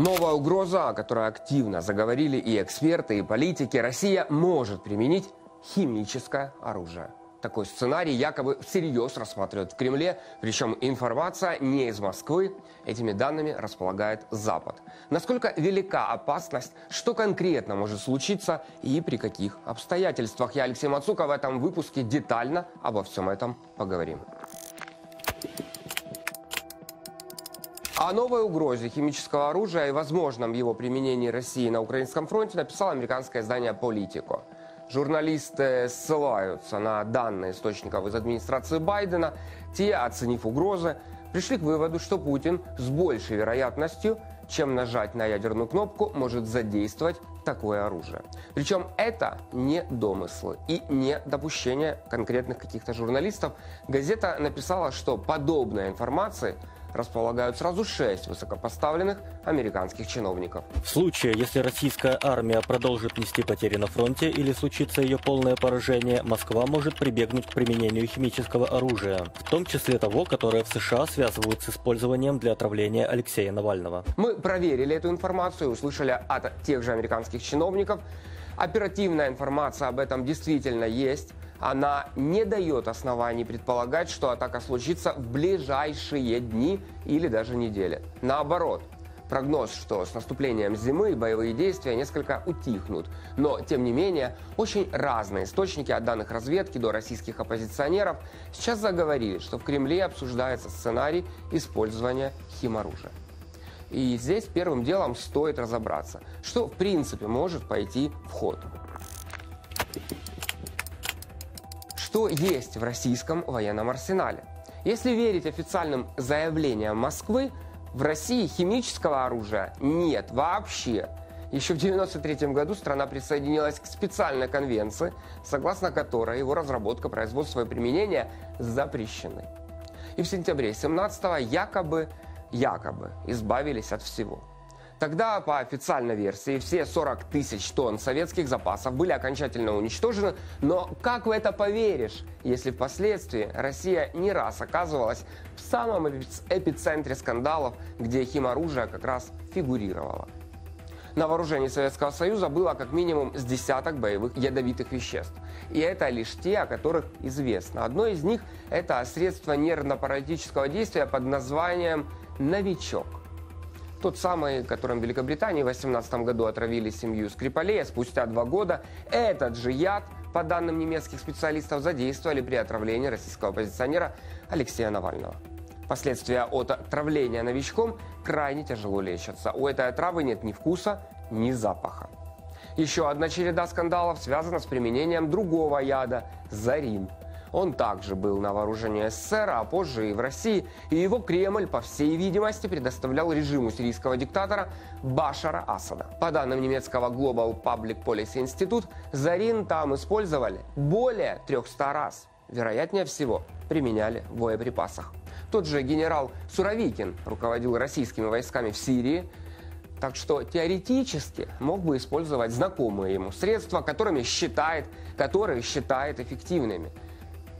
Новая угроза, о которой активно заговорили и эксперты, и политики, Россия может применить химическое оружие. Такой сценарий якобы всерьез рассматривают в Кремле, причем информация не из Москвы, этими данными располагает Запад. Насколько велика опасность, что конкретно может случиться и при каких обстоятельствах. Я, Алексей Мацука, в этом выпуске детально обо всем этом поговорим. О новой угрозе химического оружия и возможном его применении России на украинском фронте написало американское издание «Политико». Журналисты ссылаются на данные источников из администрации Байдена. Те, оценив угрозы, пришли к выводу, что Путин с большей вероятностью, чем нажать на ядерную кнопку, может задействовать такое оружие. Причем это не домыслы и не допущение конкретных каких-то журналистов. Газета написала, что подобная информация – располагают сразу шесть высокопоставленных американских чиновников. В случае, если российская армия продолжит нести потери на фронте или случится ее полное поражение, Москва может прибегнуть к применению химического оружия, в том числе того, которое в США связывают с использованием для отравления Алексея Навального. Мы проверили эту информацию и услышали от тех же американских чиновников. Оперативная информация об этом действительно есть она не дает оснований предполагать, что атака случится в ближайшие дни или даже недели. Наоборот, прогноз, что с наступлением зимы боевые действия несколько утихнут. Но, тем не менее, очень разные источники от данных разведки до российских оппозиционеров сейчас заговорили, что в Кремле обсуждается сценарий использования химоружия. И здесь первым делом стоит разобраться, что в принципе может пойти в ход что есть в российском военном арсенале. Если верить официальным заявлениям Москвы, в России химического оружия нет вообще. Еще в 1993 году страна присоединилась к специальной конвенции, согласно которой его разработка, производство и применение запрещены. И в сентябре 17 якобы, якобы избавились от всего – Тогда, по официальной версии, все 40 тысяч тонн советских запасов были окончательно уничтожены. Но как в это поверишь, если впоследствии Россия не раз оказывалась в самом эпицентре скандалов, где химоружие как раз фигурировало? На вооружении Советского Союза было как минимум с десяток боевых ядовитых веществ. И это лишь те, о которых известно. Одно из них – это средство нервно-паралитического действия под названием «Новичок». Тот самый, которым в Великобритании в 18 году отравили семью Скрипалей, спустя два года этот же яд, по данным немецких специалистов, задействовали при отравлении российского оппозиционера Алексея Навального. Последствия от отравления новичком крайне тяжело лечатся. У этой отравы нет ни вкуса, ни запаха. Еще одна череда скандалов связана с применением другого яда – зарин – он также был на вооружении СССР, а позже и в России. И его Кремль, по всей видимости, предоставлял режиму сирийского диктатора Башара Асада. По данным немецкого Global Public Policy Institute, Зарин там использовали более 300 раз. Вероятнее всего, применяли в боеприпасах. Тот же генерал Суровикин руководил российскими войсками в Сирии, так что теоретически мог бы использовать знакомые ему средства, которыми считает, которые считает эффективными.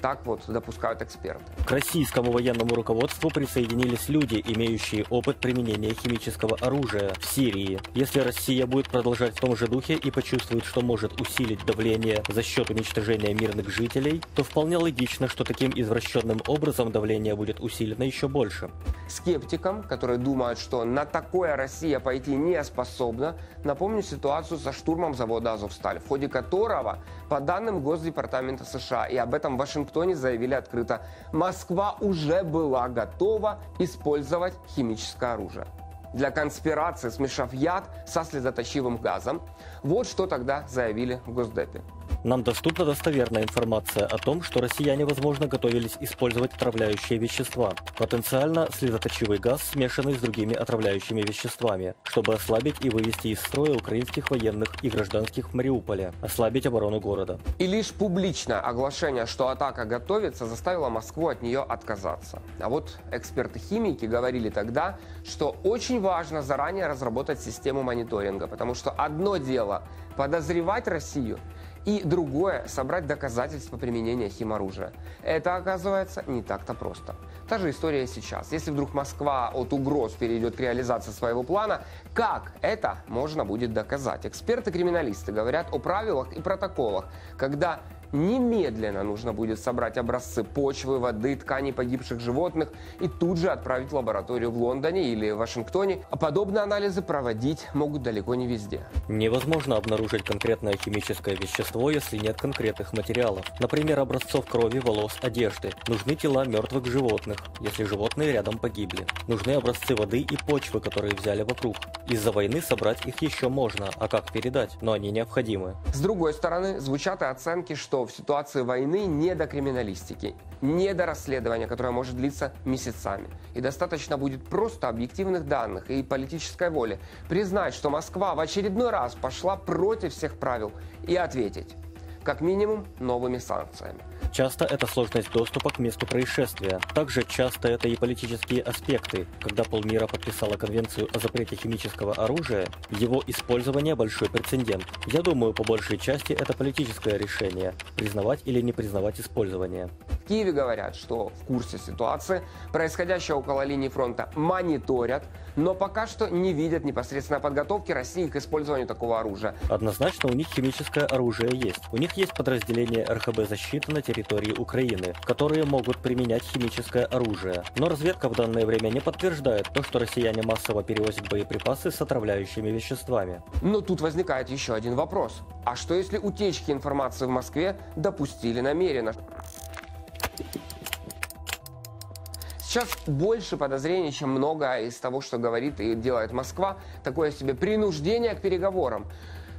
Так вот допускают эксперты. К российскому военному руководству присоединились люди, имеющие опыт применения химического оружия в Сирии. Если Россия будет продолжать в том же духе и почувствует, что может усилить давление за счет уничтожения мирных жителей, то вполне логично, что таким извращенным образом давление будет усилено еще больше. Скептикам, которые думают, что на такое Россия пойти не способна, напомню ситуацию со штурмом завода «Азовсталь», в ходе которого, по данным Госдепартамента США, и об этом Вашингтон Вашингтоне заявили открыто, Москва уже была готова использовать химическое оружие. Для конспирации, смешав яд со слезоточивым газом, вот что тогда заявили в Госдепе. Нам доступна достоверная информация о том, что россияне, возможно, готовились использовать отравляющие вещества, потенциально слезоточивый газ, смешанный с другими отравляющими веществами, чтобы ослабить и вывести из строя украинских военных и гражданских в Мариуполе, ослабить оборону города. И лишь публичное оглашение, что атака готовится, заставило Москву от нее отказаться. А вот эксперты-химики говорили тогда, что очень важно заранее разработать систему мониторинга, потому что одно дело подозревать Россию, и другое – собрать доказательства применения химоружия. Это, оказывается, не так-то просто. Та же история сейчас. Если вдруг Москва от угроз перейдет к реализации своего плана, как это можно будет доказать? Эксперты-криминалисты говорят о правилах и протоколах, когда Немедленно нужно будет собрать образцы почвы, воды, тканей погибших животных и тут же отправить в лабораторию в Лондоне или Вашингтоне. А подобные анализы проводить могут далеко не везде. Невозможно обнаружить конкретное химическое вещество, если нет конкретных материалов. Например, образцов крови, волос, одежды. Нужны тела мертвых животных, если животные рядом погибли. Нужны образцы воды и почвы, которые взяли вокруг. Из-за войны собрать их еще можно, а как передать? Но они необходимы. С другой стороны, звучат и оценки, что в ситуации войны не до криминалистики, не до расследования, которое может длиться месяцами. И достаточно будет просто объективных данных и политической воли признать, что Москва в очередной раз пошла против всех правил и ответить, как минимум, новыми санкциями. Часто это сложность доступа к месту происшествия. Также часто это и политические аспекты. Когда полмира подписала конвенцию о запрете химического оружия, его использование большой прецедент. Я думаю, по большей части это политическое решение – признавать или не признавать использование. В Киеве говорят, что в курсе ситуации, происходящего около линии фронта, мониторят, но пока что не видят непосредственной подготовки России к использованию такого оружия. Однозначно у них химическое оружие есть. У них есть подразделение РХБ защиты на территории Украины, которые могут применять химическое оружие. Но разведка в данное время не подтверждает то, что россияне массово перевозят боеприпасы с отравляющими веществами. Но тут возникает еще один вопрос. А что если утечки информации в Москве допустили намеренно? Сейчас больше подозрений, чем много из того, что говорит и делает Москва, такое себе принуждение к переговорам.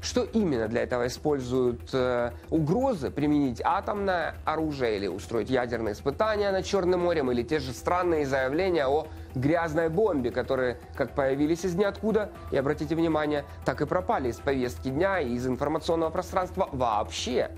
Что именно для этого используют э, угрозы? Применить атомное оружие или устроить ядерные испытания над Черным морем или те же странные заявления о грязной бомбе, которые как появились из ниоткуда, и обратите внимание, так и пропали из повестки дня и из информационного пространства вообще.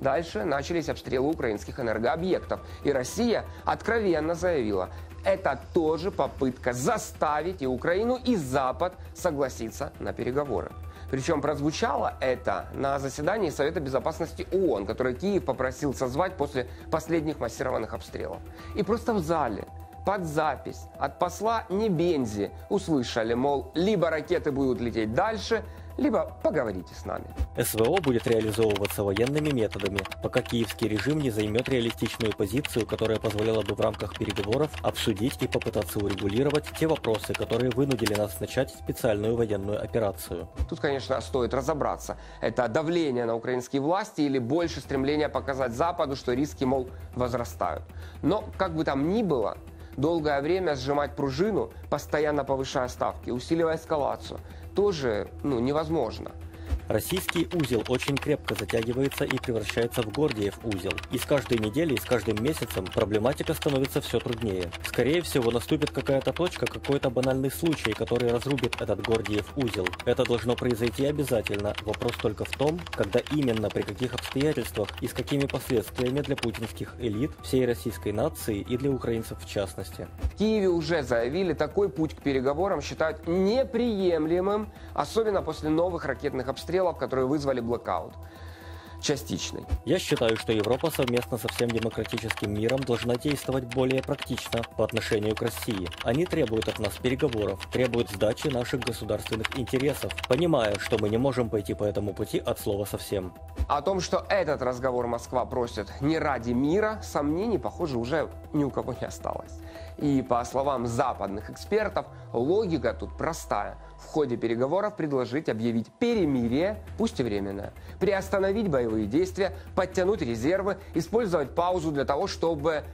Дальше начались обстрелы украинских энергообъектов, и Россия откровенно заявила, это тоже попытка заставить и Украину, и Запад согласиться на переговоры. Причем прозвучало это на заседании Совета Безопасности ООН, который Киев попросил созвать после последних массированных обстрелов. И просто в зале под запись от посла Небензи услышали, мол, либо ракеты будут лететь дальше, либо поговорите с нами. СВО будет реализовываться военными методами, пока киевский режим не займет реалистичную позицию, которая позволяла бы в рамках переговоров обсудить и попытаться урегулировать те вопросы, которые вынудили нас начать специальную военную операцию. Тут, конечно, стоит разобраться. Это давление на украинские власти или больше стремление показать Западу, что риски, мол, возрастают. Но, как бы там ни было, долгое время сжимать пружину, постоянно повышая ставки, усиливая эскалацию, тоже ну, невозможно. Российский узел очень крепко затягивается и превращается в Гордиев узел. И с каждой неделей, с каждым месяцем проблематика становится все труднее. Скорее всего, наступит какая-то точка, какой-то банальный случай, который разрубит этот Гордиев узел. Это должно произойти обязательно. Вопрос только в том, когда именно, при каких обстоятельствах и с какими последствиями для путинских элит, всей российской нации и для украинцев в частности. В Киеве уже заявили, такой путь к переговорам считают неприемлемым, особенно после новых ракетных обстрелов обстрелов, которые вызвали блокаут частичный. Я считаю, что Европа совместно со всем демократическим миром должна действовать более практично по отношению к России. Они требуют от нас переговоров, требуют сдачи наших государственных интересов, понимая, что мы не можем пойти по этому пути от слова совсем. О том, что этот разговор Москва просит не ради мира, сомнений, похоже, уже ни у кого не осталось. И по словам западных экспертов, логика тут простая – в ходе переговоров предложить объявить перемирие, пусть и временное, приостановить боевые действия, подтянуть резервы, использовать паузу для того, чтобы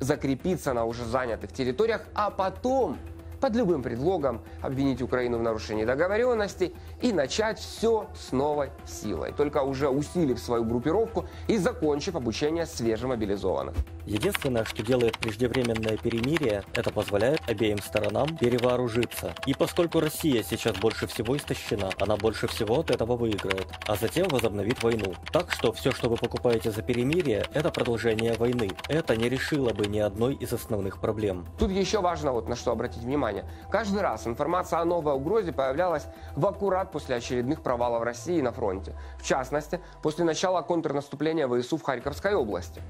закрепиться на уже занятых территориях, а потом под любым предлогом обвинить Украину в нарушении договоренностей и начать все с новой силой, только уже усилив свою группировку и закончив обучение свежемобилизованных. Единственное, что делает преждевременное перемирие, это позволяет обеим сторонам перевооружиться. И поскольку Россия сейчас больше всего истощена, она больше всего от этого выиграет, а затем возобновит войну. Так что все, что вы покупаете за перемирие, это продолжение войны. Это не решило бы ни одной из основных проблем. Тут еще важно вот на что обратить внимание внимание, каждый раз информация о новой угрозе появлялась в аккурат после очередных провалов России на фронте. В частности, после начала контрнаступления ВСУ в Харьковской области.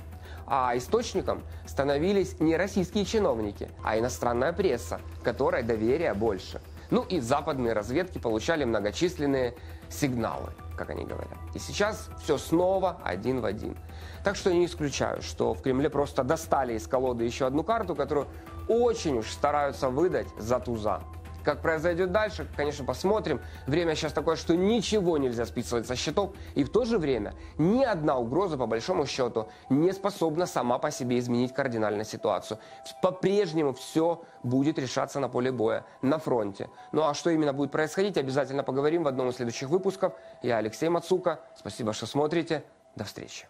А источником становились не российские чиновники, а иностранная пресса, которой доверия больше. Ну и западные разведки получали многочисленные сигналы, как они говорят. И сейчас все снова один в один. Так что не исключаю, что в Кремле просто достали из колоды еще одну карту, которую очень уж стараются выдать за туза. Как произойдет дальше, конечно, посмотрим. Время сейчас такое, что ничего нельзя списывать со счетов. И в то же время ни одна угроза, по большому счету, не способна сама по себе изменить кардинально ситуацию. По-прежнему все будет решаться на поле боя, на фронте. Ну а что именно будет происходить, обязательно поговорим в одном из следующих выпусков. Я Алексей Мацука. Спасибо, что смотрите. До встречи.